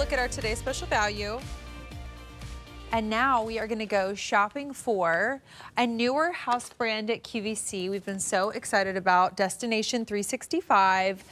look at our today's special value. And now we are gonna go shopping for a newer house brand at QVC. We've been so excited about Destination 365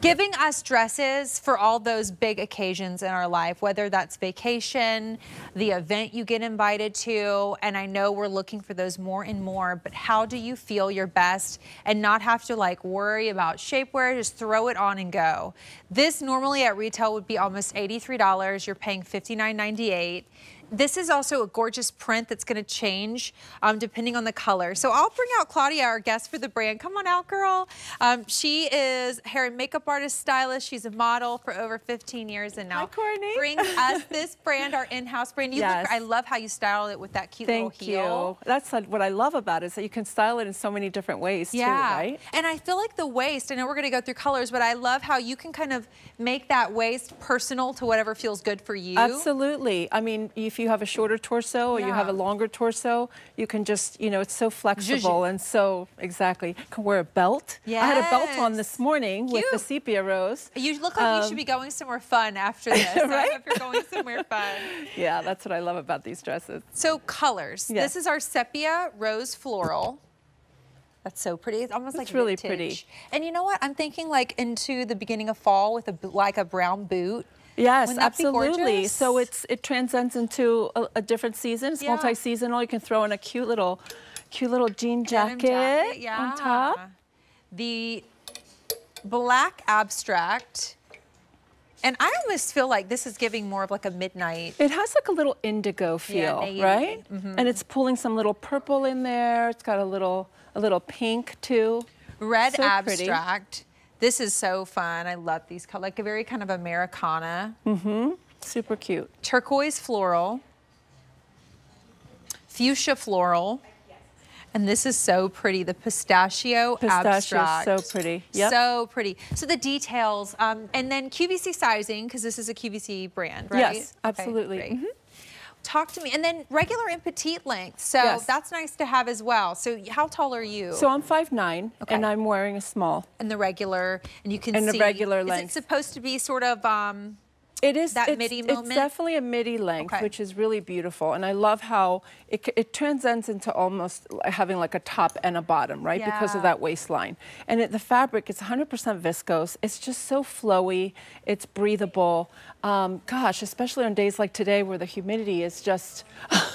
giving us dresses for all those big occasions in our life, whether that's vacation, the event you get invited to, and I know we're looking for those more and more, but how do you feel your best and not have to like worry about shapewear, just throw it on and go. This normally at retail would be almost $83. You're paying $59.98. This is also a gorgeous print that's going to change um, depending on the color. So I'll bring out Claudia, our guest for the brand. Come on out, girl. Um, she is hair and makeup artist, stylist. She's a model for over 15 years and now Hi, brings us this brand, our in-house brand. You yes. look, I love how you style it with that cute Thank little heel. Thank you. That's what I love about it is that you can style it in so many different ways yeah. too, right? And I feel like the waist, I know we're going to go through colors, but I love how you can kind of make that waist personal to whatever feels good for you. Absolutely. I mean, if you have a shorter torso, or yeah. you have a longer torso, you can just, you know, it's so flexible and so, exactly. Can wear a belt. Yes. I had a belt on this morning Cute. with the sepia rose. You look like um, you should be going somewhere fun after this. right? if you're going somewhere fun. Yeah, that's what I love about these dresses. So colors. Yes. This is our sepia rose floral. That's so pretty. It's almost it's like really vintage. pretty. And you know what? I'm thinking like into the beginning of fall with a like a brown boot. Yes, absolutely. So it's it transcends into a, a different season. It's yeah. multi-seasonal. You can throw in a cute little, cute little jean jacket, jacket yeah. on top. The black abstract. And I almost feel like this is giving more of like a midnight. It has like a little indigo feel, yeah, right? Mm -hmm. And it's pulling some little purple in there. It's got a little a little pink too. Red so abstract. Pretty. This is so fun. I love these colors, like a very kind of Americana. Mm-hmm. Super cute. Turquoise floral. Fuchsia floral. And this is so pretty, the pistachio, pistachio abstract. so pretty. Yep. So pretty. So the details, um, and then QVC sizing, because this is a QVC brand, right? Yes, absolutely. Okay, talk to me. And then regular and petite length. So yes. that's nice to have as well. So how tall are you? So I'm 5'9", okay. and I'm wearing a small. And the regular, and you can and see. And the regular length. Is it supposed to be sort of, um, it is that it's, midi moment? It's definitely a midi length, okay. which is really beautiful. And I love how it, it transcends into almost having like a top and a bottom, right? Yeah. Because of that waistline. And it, the fabric is 100% viscose. It's just so flowy. It's breathable. Um, gosh, especially on days like today where the humidity is just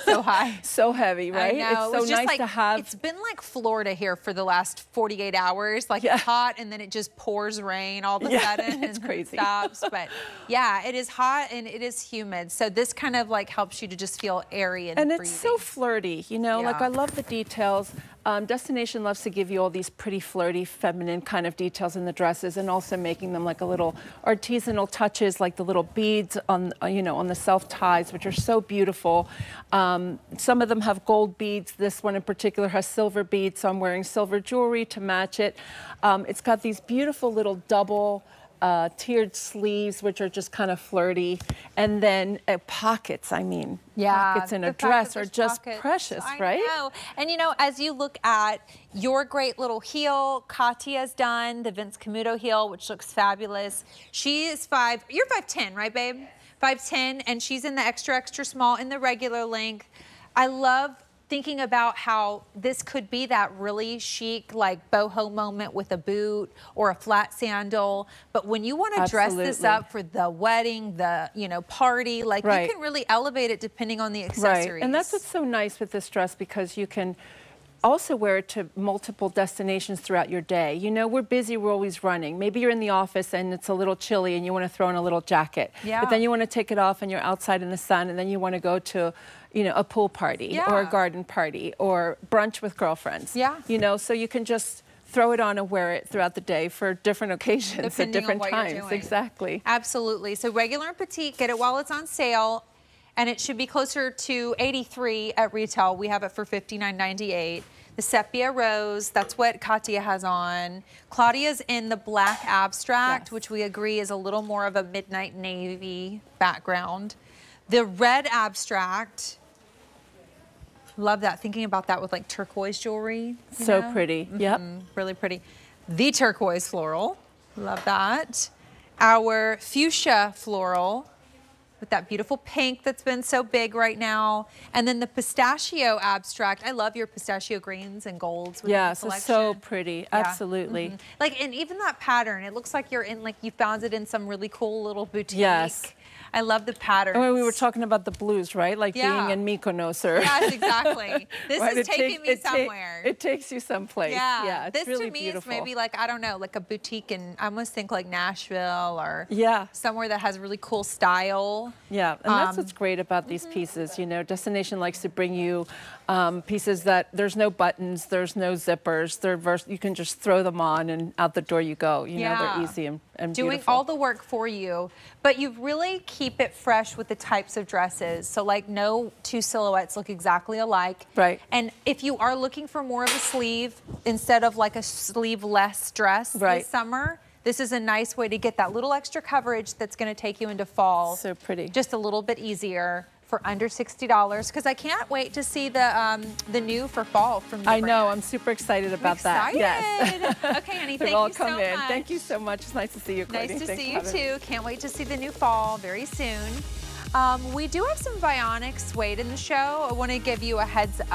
so high, so heavy, right? It's so nice like, to have. It's been like Florida here for the last 48 hours. Like yeah. it's hot and then it just pours rain all of a yeah, sudden it's and crazy. stops. But yeah, it is hot and it is humid. So this kind of like helps you to just feel airy and And breathing. it's so flirty, you know. Yeah. Like I love the details. Um, Destination loves to give you all these pretty flirty, feminine kind of details in the dresses, and also making them like a little artisanal touches, like the little beads on, uh, you know, on the self ties, which are so beautiful. Um, some of them have gold beads. This one in particular has silver beads, so I'm wearing silver jewelry to match it. Um, it's got these beautiful little double uh, tiered sleeves, which are just kind of flirty, and then uh, pockets. I mean, yeah, pockets in a dress are just pockets. precious, I right? Know. And you know, as you look at your great little heel, Katia's done the Vince Camuto heel, which looks fabulous. She is five. You're five ten, right, babe? Five ten, and she's in the extra extra small in the regular length. I love thinking about how this could be that really chic, like boho moment with a boot or a flat sandal. But when you want to dress this up for the wedding, the you know party, like right. you can really elevate it depending on the accessories. Right, and that's what's so nice with this dress because you can also wear it to multiple destinations throughout your day. You know, we're busy, we're always running. Maybe you're in the office and it's a little chilly and you want to throw in a little jacket. Yeah. But then you want to take it off and you're outside in the sun and then you want to go to, you know, a pool party yeah. or a garden party or brunch with girlfriends. Yeah. You know, so you can just throw it on and wear it throughout the day for different occasions Depending at different times. Exactly. Absolutely. So regular and petite, get it while it's on sale. And it should be closer to 83 at retail. We have it for 59.98 the sepia rose, that's what Katia has on. Claudia's in the black abstract, yes. which we agree is a little more of a midnight navy background. The red abstract, love that, thinking about that with like turquoise jewelry. So know? pretty, mm -hmm. yep. Really pretty. The turquoise floral, love that. Our fuchsia floral, with that beautiful pink that's been so big right now. And then the pistachio abstract. I love your pistachio greens and golds. With Yes, it's so pretty. Yeah. Absolutely. Mhm. Like, and even that pattern, it looks like you're in, like you found it in some really cool little boutique. Yes. I love the pattern. When we were talking about the blues, right? Like Yeah. being in Mykonos or Yes, exactly. This Right, is taking me it ta- somewhere. it takes you someplace. yeah, Yeah, this really to me beautiful. is maybe like I don't know, like a boutique, and I almost think like Nashville or Yeah. somewhere that has really cool style. Yeah, and that's Um, what's great about these pieces. You know, Destination likes to bring you um, pieces that there's no buttons, there's no zippers. They're vers- you can just throw them on and out the door you go. You know, they're easy and, and doing beautiful. all the work for you, but you've really keep it fresh with the types of dresses. So like no two silhouettes look exactly alike. Right. And if you are looking for more of a sleeve instead of like a sleeveless dress Right. this summer, this is a nice way to get that little extra coverage that's going to take you into fall. So pretty. Just a little bit easier for under $60 because I can't wait to see the um, the new for fall from I know. brand. I'm super excited about excited. that. Yes. okay, Annie, They've thank all you come so in. much. Thank you so much. It's nice to see you, Nice to Thanks see you too. Can't wait to see the new fall very soon. Um, we do have some Vionic suede in the show. I want to give you a heads up.